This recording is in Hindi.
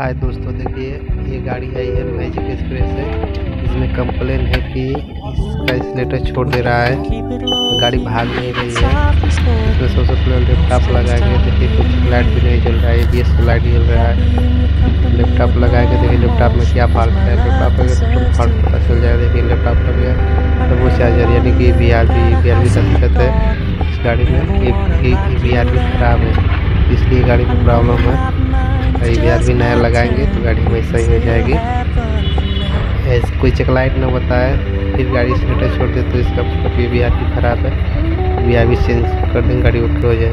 हाय दोस्तों, देखिए, ये गाड़ी आई है मैजिक एक्सप्रेस है। इसमें कंप्लेन है कि इसका स्लेटर छोड़ दे रहा है। गाड़ी भाग नहीं रही है। इसमें सबसे पहले लैपटॉप लगाएँगे देखिए, कुछ लाइट भी नहीं जल रहा है बी एस लाइट जल रहा है। लैपटॉप लगाएँगे देखिए लैपटॉप में क्या फॉल्ट है लैपटॉप अगर फॉल्ट पता चल जाए देखिए लैपटॉप लग गया तो वो चार्जर यानी कि B R B B R B का दिक्कत है। इस गाड़ी में बी आर बी खराब है, इसलिए गाड़ी में प्रॉब्लम है। वी आर भी नया लगाएँगे तो गाड़ी हमेशा ही हो जाएगी। ऐसे कोई चेक लाइट ना बताए, फिर गाड़ी स्लेटर छोड़ दे तो इसका मतलब ये वी आर भी ख़राब है भी चेंज कर देंगे, गाड़ी ओके हो जाए